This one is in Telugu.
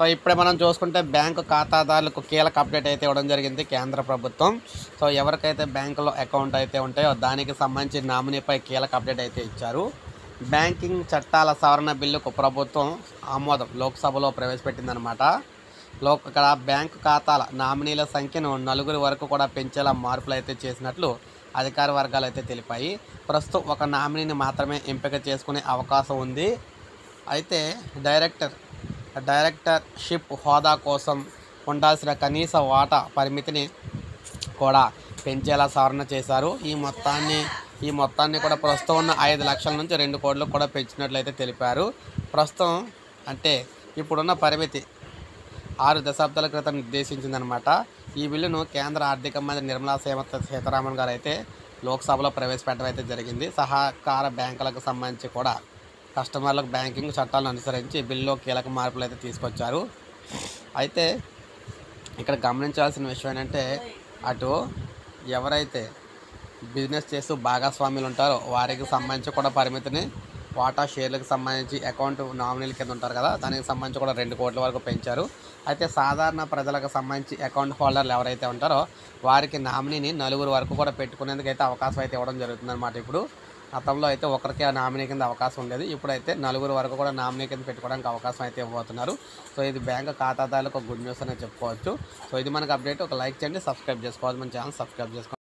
సో ఇప్పుడే మనం చూసుకుంటే బ్యాంకు ఖాతాదారులకు కీలక అప్డేట్ అయితే ఇవ్వడం జరిగింది కేంద్ర ప్రభుత్వం. సో ఎవరికైతే బ్యాంకులో అకౌంట్ అయితే ఉంటాయో దానికి సంబంధించి నామినీపై కీలక అప్డేట్ అయితే ఇచ్చారు. బ్యాంకింగ్ చట్టాల సవరణ బిల్లుకు ప్రభుత్వం ఆమోదం లోక్సభలో ప్రవేశపెట్టిందనమాట లోక్ ఇక్కడ బ్యాంకు ఖాతాల నామినీల సంఖ్యను నలుగురి వరకు కూడా పెంచేలా మార్పులు అయితే చేసినట్లు అధికార వర్గాలు అయితే తెలిపాయి. ప్రస్తుతం ఒక నామినీని మాత్రమే ఎంపిక చేసుకునే అవకాశం ఉంది. అయితే డైరెక్టర్ డైరెక్టర్షిప్ హోదా కోసం ఉండాల్సిన కనీస వాటా పరిమితిని కూడా పెంచేలా సవరణ చేశారు. ఈ మొత్తాన్ని ఈ మొత్తాన్ని కూడా ప్రస్తుతం ఉన్న ఐదు లక్షల నుంచి రెండు కోట్లకు కూడా పెంచినట్లయితే తెలిపారు. ప్రస్తుతం అంటే ఇప్పుడున్న పరిమితి ఆరు దశాబ్దాల క్రితం నిర్దేశించిందనమాట ఈ బిల్లును కేంద్ర ఆర్థిక మంత్రి నిర్మలా సీతారామన్ గారు అయితే లోక్సభలో ప్రవేశపెట్టడం అయితే జరిగింది. సహకార బ్యాంకులకు సంబంధించి కూడా కస్టమర్లకు బ్యాంకింగ్ చట్టాలను అనుసరించి బిల్లులో కీలక మార్పులు అయితే తీసుకొచ్చారు. అయితే ఇక్కడ గమనించాల్సిన విషయం ఏంటంటే అటు ఎవరైతే బిజినెస్ చేస్తూ భాగస్వాములు ఉంటారో వారికి సంబంధించి కూడా పరిమితిని వాటా షేర్లకు సంబంధించి అకౌంట్ నామినీల కింద ఉంటారు కదా దానికి సంబంధించి కూడా రెండు కోట్ల వరకు పెంచారు. అయితే సాధారణ ప్రజలకు సంబంధించి అకౌంట్ హోల్డర్లు ఎవరైతే ఉంటారో వారికి నామినీని నలుగురు వరకు కూడా పెట్టుకునేందుకు అయితే అవకాశం అయితే ఇవ్వడం జరుగుతుందన్నమాట ఇప్పుడు. గతంలో అయితే ఒకరికి ఆ నామినీ కింద అవకాశం ఉండేది. ఇప్పుడైతే నలుగురు వరకు కూడా నామినీ కింద పెట్టుకోవడానికి అవకాశం అయితే ఇవ్వబోతున్నారు. సో ఇది బ్యాంక్ ఖాతాదారులకు గుడ్ న్యూస్ అనేది చెప్పుకోవచ్చు. సో ఇది మనకు అప్డేట్. ఒక లైక్ చేయండి సబ్స్క్రైబ్ చేసుకోవాలి. మన ఛానల్ సబ్స్క్రైబ్ చేసుకోండి.